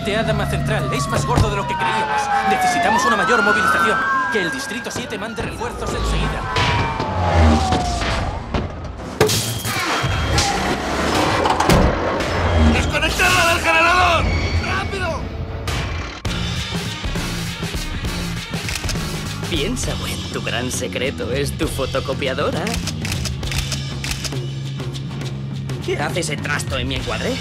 7 Adama Central. Es más gordo de lo que creíamos. Necesitamos una mayor movilización. Que el Distrito 7 mande refuerzos enseguida. ¡Desconectadla del generador! ¡Rápido! Piensa, buen, tu gran secreto es tu fotocopiadora. ¿Qué hace ese trasto en mi encuadre?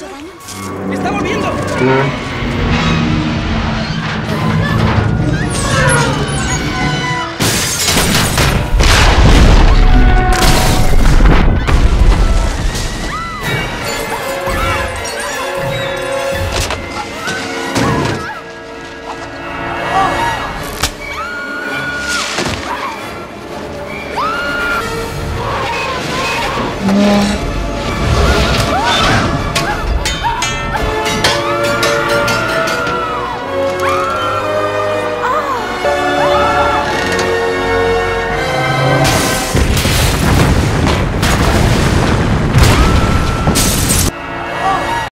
Hecho daño? ¡Está volviendo!